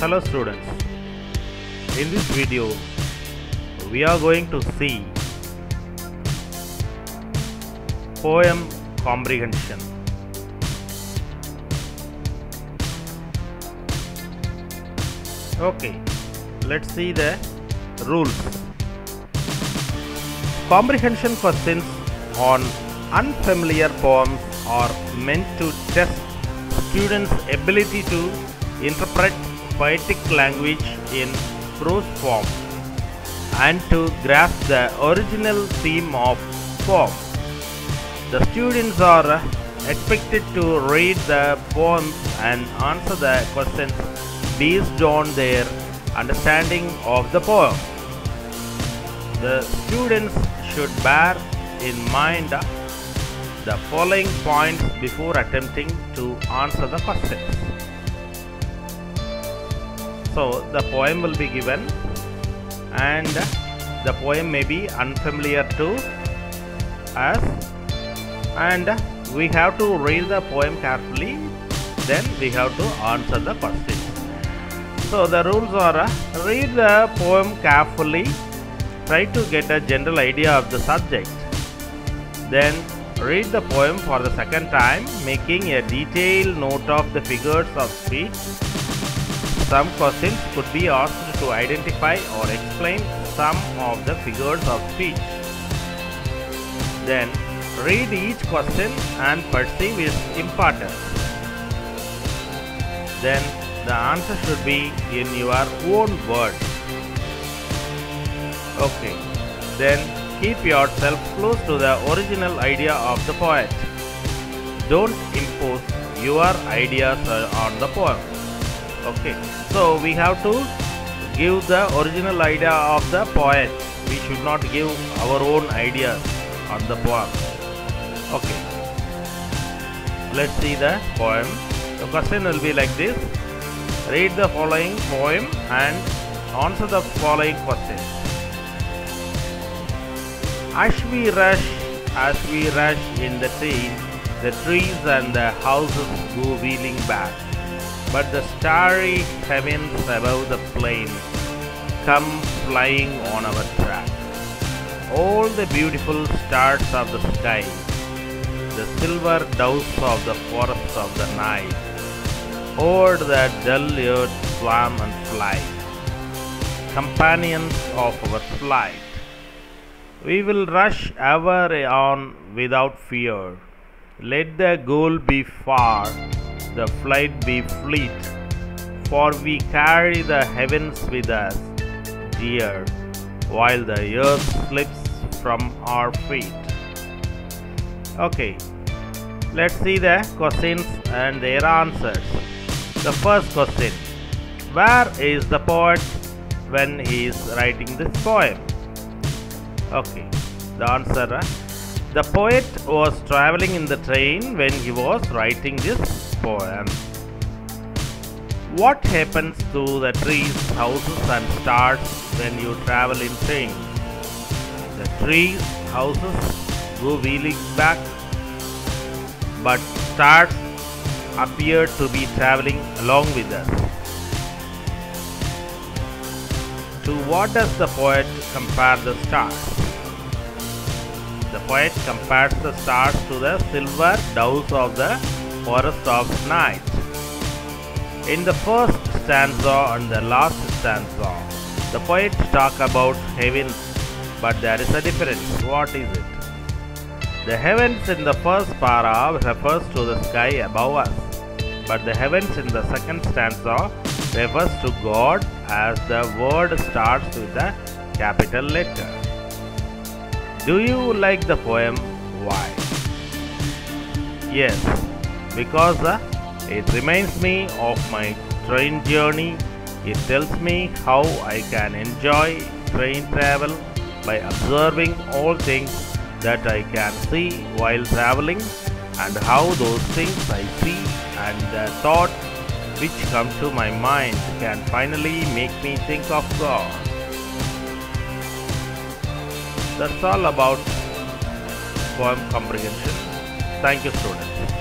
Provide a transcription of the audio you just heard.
Hello students. In this video we are going to see poem comprehension. Okay, let's see the rules. Comprehension questions on unfamiliar poems are meant to test students' ability to interpret poetic language in prose form and to grasp the original theme of poem. The students are expected to read the poems and answer the questions based on their understanding of the poem. The students should bear in mind the following points before attempting to answer the questions. So, the poem will be given and the poem may be unfamiliar to us. And we have to read the poem carefully. Then we have to answer the question. So the rules are read the poem carefully. Try to get a general idea of the subject. Then read the poem for the second time making a detailed note of the figures of speech some questions could be asked to identify or explain some of the figures of speech then Read each question and perceive its importance. Then the answer should be in your own words. Okay. Then keep yourself close to the original idea of the poet. Don't impose your ideas on the poem. Okay. So we have to give the original idea of the poet. We should not give our own ideas on the poem. Okay. Let's see the poem. The question will be like this. Read the following poem and answer the following questions as we rush as we rush in the train the trees and the houses go wheeling back but the starry heavens above the plain come flying on our track all the beautiful stars of the sky the silver doves of the forests of the night, o'er the dull earth swam and fly, companions of our flight. We will rush ever on without fear. Let the goal be far, the flight be fleet, for we carry the heavens with us, dear, while the earth slips from our feet. Okay, let's see the questions and their answers. The first question Where is the poet when he is writing this poem? Okay, the answer The poet was traveling in the train when he was writing this poem. What happens to the trees, houses, and stars when you travel in train? The trees, houses, go wheeling back, but stars appear to be traveling along with us. To what does the poet compare the stars? The poet compares the stars to the silver doves of the forest of night. In the first stanza and the last stanza, the poets talk about heavens, but there is a difference. What is it? The heavens in the first para refers to the sky above us, but the heavens in the second stanza refers to God as the word starts with a capital letter. Do you like the poem? Why? Yes, because uh, it reminds me of my train journey. It tells me how I can enjoy train travel by observing all things that I can see while traveling and how those things I see and the thought which come to my mind can finally make me think of God. That's all about poem comprehension. Thank you students.